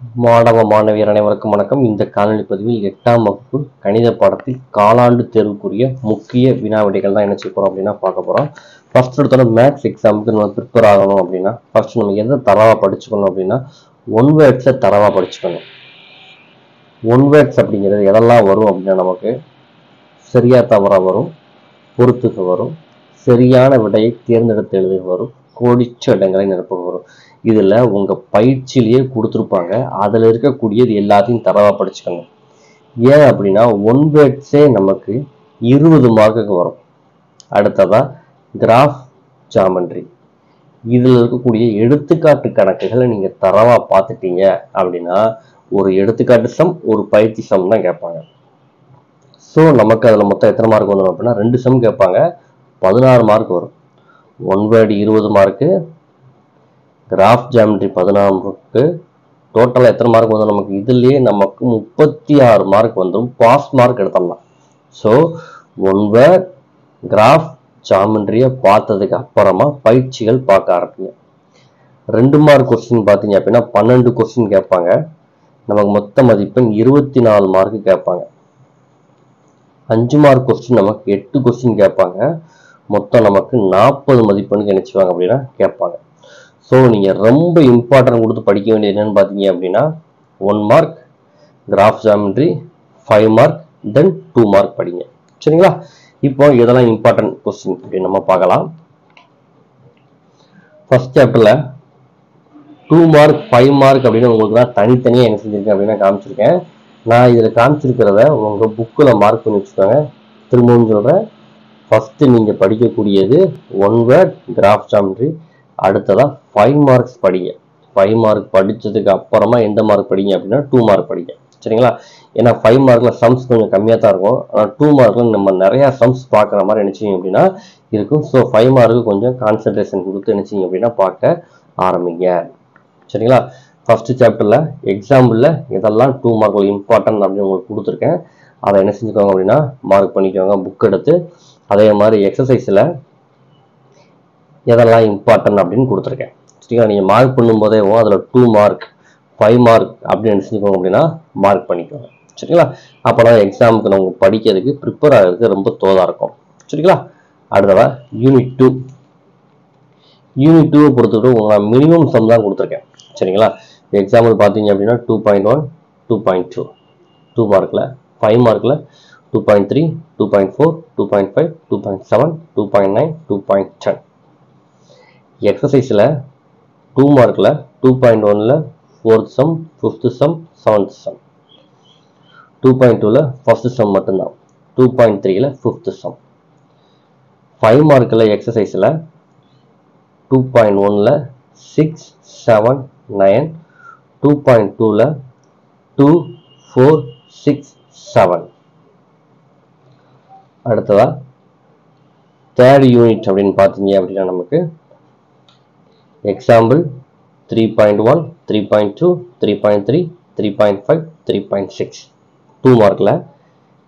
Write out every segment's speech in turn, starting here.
மாணவ மாணவியர் அனைவருக்கும் வணக்கம். இந்த காணொலி பதிவில் எட்டாம் வகுப்பு கணித பாடத்தில் காலாண்டு தேர்வுக்குரிய முக்கிய வினா விடைகள் தான் என்ன செய்ய போறோம் அப்படின்னா பார்க்க போறோம். ஃபர்ஸ்ட் எடுத்தோட மேத்ஸ் எக்ஸாமுக்கு நம்ம ப்ரிப்பேர் ஆகணும் அப்படின்னா ஃபர்ஸ்ட் நம்ம எதை தரவா படிச்சுக்கணும் அப்படின்னா ஒன் வேர்ட்ஸை தரவா படிச்சுக்கணும். ஒன் வேர்ட்ஸ் அப்படிங்கிறது எதெல்லாம் வரும் அப்படின்னா நமக்கு சரியா தவறா வரும் பொறுத்துக வரும் சரியான விடையை தேர்ந்தெடுத்து எழுத வரும் கோடிச்ச இடங்களை நிரப்ப வரும். இதில் உங்கள் பயிற்சியிலேயே கொடுத்துருப்பாங்க. அதில் இருக்கக்கூடியது எல்லாத்தையும் தரவாக படிச்சுக்கோங்க. ஏன் அப்படின்னா ஒன் வேர்ட்ஸே நமக்கு இருபது மார்க்குக்கு வரும். அடுத்ததாக கிராஃப் ஜாமெண்ட்ரி இதில் இருக்கக்கூடிய எடுத்துக்காட்டு கணக்குகளை நீங்கள் தரவாக பார்த்துட்டீங்க அப்படின்னா ஒரு எடுத்துக்காட்டு சம் ஒரு பயிற்சி சம் தான் கேட்பாங்க. ஸோ நமக்கு அதில் மொத்தம் எத்தனை மார்க் வந்துடும் அப்படின்னா ரெண்டு சம் கேட்பாங்க. பதினாறு மார்க் வரும். ஒன் வேர்டு இருபது மார்க்கு கிராஃப் ஜாமெட்ரி பதினாறுக்கு டோட்டலாக எத்தனை மார்க் வந்தோம்? நமக்கு இதுலேயே நமக்கு முப்பத்தி ஆறு மார்க் வந்துடும் பாஸ் மார்க் எடுத்துடலாம் ஸோ ஒன் கிராஃப் ஜாமெண்ட்ரியை பார்த்ததுக்கு அப்புறமா பயிற்சிகள் பார்க்க ஆரம்பிங்க. ரெண்டு மார்க் கொஸ்டின் பார்த்தீங்க அப்படின்னா பன்னெண்டு கொஸ்டின் கேட்பாங்க. நமக்கு மொத்த மதிப்பெண் இருபத்தி நாலு மார்க்கு கேட்பாங்க. அஞ்சு மார்க் கொஸ்டின் நமக்கு எட்டு கொஸ்டின் கேட்பாங்க. மொத்தம் நமக்கு நாற்பது மதிப்பெண்ணுக்கு நினைச்சுவாங்க அப்படின்னா கேட்பாங்க. ஸோ நீங்கள் ரொம்ப இம்பார்ட்டன்ட் கொடுத்து படிக்க வேண்டியது என்னன்னு பார்த்தீங்க அப்படின்னா one mark graph geometry five mark then two mark படிங்க. சரிங்களா? இப்போ இதெல்லாம் இம்பார்ட்டன்ட் கொஸ்டின் அப்படின்னு நம்ம பார்க்கலாம். ஃபர்ஸ்ட் சாப்டரில் டூ மார்க் ஃபைவ் மார்க் அப்படின்னு உங்களுக்கு நான் தனித்தனியாக என்ன செஞ்சிருக்கேன் அப்படின்னா காமிச்சிருக்கேன். நான் இதில் காமிச்சிருக்கிறத உங்கள் புக்கில் மார்க் பண்ணி வச்சுக்கோங்க. திரும்பவும் சொல்கிறேன் ஃபஸ்ட்டு நீங்கள் படிக்கக்கூடியது ஒன் வேர்ட் கிராஃப் ஜாமெட்ரி அடுத்ததாக ஃபைவ் மார்க்ஸ் படிங்க. ஃபைவ் மார்க் படித்ததுக்கு அப்புறமா எந்த மார்க் படிங்க அப்படின்னா டூ மார்க் படிங்க. சரிங்களா? ஏன்னா ஃபைவ் மார்க்கில் சம்ஸ் கொஞ்சம் கம்மியாக தான் இருக்கும். ஆனால் டூ மார்க்கில் நம்ம நிறையா சம்ஸ் பார்க்குற மாதிரி நினச்சிங்க அப்படின்னா இருக்கும். ஸோ ஃபைவ் மார்க்கு கொஞ்சம் கான்சன்ட்ரேஷன் கொடுத்து நினச்சிங்க அப்படின்னா பார்க்க ஆரம்பிங்க. சரிங்களா? ஃபஸ்ட்டு சாப்டரில் எக்ஸாம்பிளில் இதெல்லாம் டூ மார்க் இம்பார்ட்டன்ட் அப்படின்னு உங்களுக்கு கொடுத்துருக்கேன். அதை என்ன செஞ்சுக்கோங்க அப்படின்னா மார்க் பண்ணிக்கோங்க புக் எடுத்து அதே மாதிரி எக்ஸசைஸில் எதெல்லாம் இம்பார்ட்டன்ட் அப்படின்னு கொடுத்துருக்கேன். சரிங்களா? நீங்கள் மார்க் பண்ணும்போதே அதில் டூ மார்க் ஃபைவ் மார்க் அப்படின்னு நினச்சிக்கோங்க அப்படின்னா மார்க் பண்ணிக்கோங்க. சரிங்களா? அப்போனா எக்ஸாமுக்கு நம்ம படிக்கிறதுக்கு ப்ரிப்பேர் ஆகிறதுக்கு ரொம்ப தோதாக இருக்கும். சரிங்களா? அடுத்ததா யூனிட் டூ யூனிட் டூவை பொறுத்தவரை உங்களுக்கு மினிமம் சம் தான் கொடுத்துருக்கேன். சரிங்களா? எக்ஸாம்பிள் பார்த்தீங்க அப்படின்னா two point one two point two two மார்க்கில் ஃபைவ் மார்க்கில் two point three two point four two point five two point seven two point nine two point ten எக்ஸசைஸில் two மார்க்கில் டூ பாயிண்ட் ஒனில் fourth sum fifth sum seventh sum two point டூவில் first sum மட்டும்தான். Two point த்ரீயில் fifth sum five மார்க்கில் எக்ஸசைஸில் two point ஒனில் six seven nine two point டூவில் two four six seven அடுத்ததா தேர்ட் யூனிட் அப்படின்னு பார்த்தீங்க அப்படின்னா நமக்கு example three point one three point two three point three three point five three point six two மார்க்கில்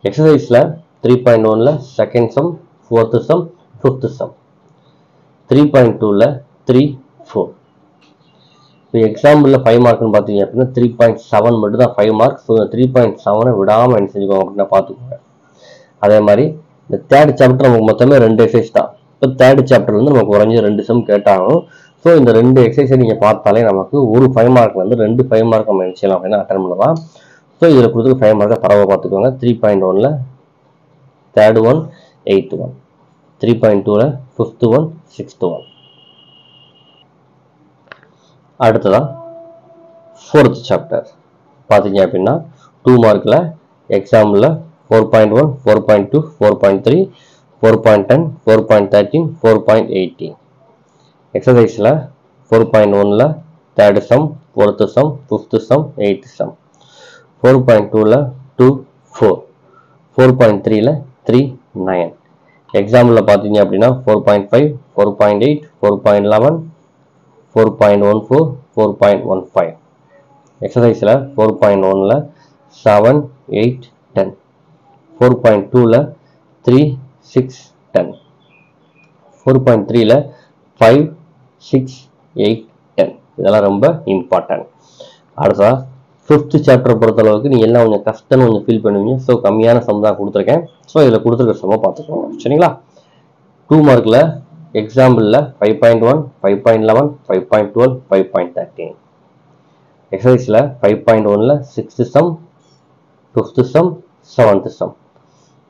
எக்ஸசைஸில் த்ரீ பாயிண்ட் ஒனில் second sum fourth sum fifth sum three point டூவில் three four இப்போ எக்ஸாம்பிளில் ஃபைவ் மார்க்னு பார்த்தீங்க அப்படின்னா த்ரீ பாயிண்ட் செவன் மட்டும் தான் five mark so three point செவனை விடாமல் என்ன செஞ்சுக்கோங்க அப்படின்னா பார்த்துக்கோங்க அதே மாதிரி இந்த தேர்ட் சாப்டர் நமக்கு மொத்தமே ரெண்டு எக்ஸைஸ் தான். இப்போ தேர்ட் சாப்டர் வந்து நமக்கு குறைஞ்சி ரெண்டு சம் கேட்டாலும் ஸோ இந்த ரெண்டு எக்ஸசைஸை நீங்கள் பார்த்தாலே நமக்கு ஒரு ஃபைவ் மார்க்கில் வந்து ரெண்டு ஃபைவ் மார்க் நம்ம என்ன செய்யலாம் அப்படின்னா அட்டன் பண்ணலாம். ஸோ இதில் கொடுத்து ஃபைவ் மார்க்கை பரவ பார்த்துக்கோங்க. த்ரீ பாயிண்ட் ஒனில் third one eighth one three point டூவில் ஃபிஃப்த்து ஒன் சிக்ஸ்த்து ஒன் அடுத்ததான் ஃபோர்த் சாப்டர் பார்த்தீங்க அப்படின்னா டூ மார்க்கில் எக்ஸாமில் four point one four point two four point three four point ten four point thirteen four point eighteen எக்ஸசைஸில் four point ஒனில் third sum fourth sum fifth sum eighth sum four point டூவில் two four four point த்ரீயில் three nine எக்ஸாம்பிளில் பார்த்தீங்க அப்படின்னா four point five four point eight four point eleven four point one four four point one five எக்ஸசைஸில் four point ஒனில் seven eight ten four point டூவில் three six ten four point த்ரீயில் five six eight ten இதெல்லாம் ரொம்ப important அடுத்ததா fifth chapter பொறுத்தளவுக்கு நீ எல்லாம் கொஞ்சம் கஷ்டம்னு கொஞ்சம் ஃபீல் பண்ணுவீங்க. ஸோ கம்மியான சம் தான் கொடுத்துருக்கேன். ஸோ இதில் கொடுத்துருக்க சம்மை பார்த்துக்கோங்க. சரிங்களா? டூ மார்க்கில் எக்ஸாம்பிளில் five point one five point eleven five point twelve five point thirteen எக்ஸசைஸில் five point ஒனில் sixth sum fifth sum seventh sum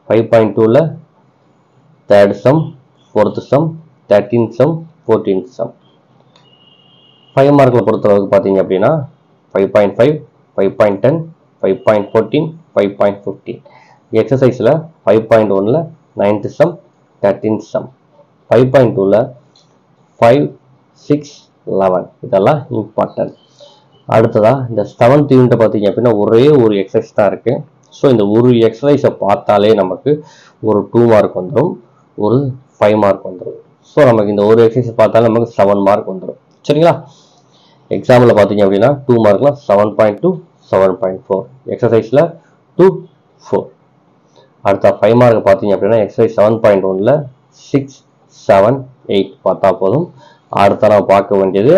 five point டூவில் third sum fourth sum thirteen sum fourteenth sum five மார்க்கில் பொறுத்தளவுக்கு பார்த்தீங்க அப்படின்னா five point five five point ten five point fourteen five point fifteen எக்ஸசைஸில் five point ஒனில் ninth sum thirteen sum five point டூவில் five six eleven இதெல்லாம் important அடுத்ததாக இந்த seventh யூனிட்டை பார்த்தீங்க அப்படின்னா ஒரே ஒரு எக்ஸசைஸ் தான் இருக்குது ஸோ இந்த ஒரு எக்ஸசைஸை பார்த்தாலே நமக்கு ஒரு டூ மார்க் வந்துடும் ஒரு ஃபைவ் மார்க் வந்துடும் ஸோ நமக்கு இந்த ஒரு எக்ஸசைஸ் பார்த்தாலே நமக்கு செவன் மார்க் வந்துடும் சரிங்களா? எக்ஸாம்பிள் பார்த்தீங்க அப்படின்னா two மார்க்ல seven point two seven point four எக்ஸசைஸில் two four அடுத்த ஃபைவ் மார்க் பார்த்தீங்க அப்படின்னா எக்ஸசைஸ் செவன் பாயிண்ட் ஒனில் சிக்ஸ் செவன் எயிட் பார்த்தா போதும். அடுத்த நான் பார்க்க வேண்டியது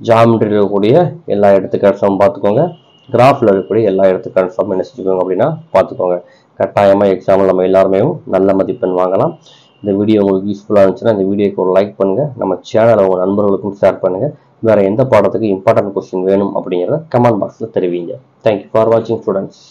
ஜாமெட்ரியில் இருக்கக்கூடிய எல்லா எடுத்துக்காட்டும் பார்த்துக்கோங்க. கிராஃபில் இருக்கக்கூடிய எல்லா எடுத்துக்காட்டும் என்ன செஞ்சுக்கோங்க அப்படின்னா பார்த்துக்கோங்க. கட்டாயமாக எக்ஸாமில் நம்ம எல்லாருமே நல்ல மதிப்பெண் வாங்கலாம். இந்த வீடியோ உங்களுக்கு யூஸ்ஃபுல்லாக இருந்துச்சுன்னா இந்த வீடியோக்கு ஒரு லைக் பண்ணுங்கள் நம்ம சேனலை உங்கள் நண்பர்களுக்கும் ஷேர் பண்ணுங்கள் வேறு எந்த பாடத்துக்கு இம்பார்ட்டன்ட் கொஸ்டின் வேணும் அப்படிங்கிறத கமெண்ட் பாக்ஸில் தெரிவிங்க. தேங்க்யூ ஃபார் வாட்சிங் ஸ்டூடெண்ட்ஸ்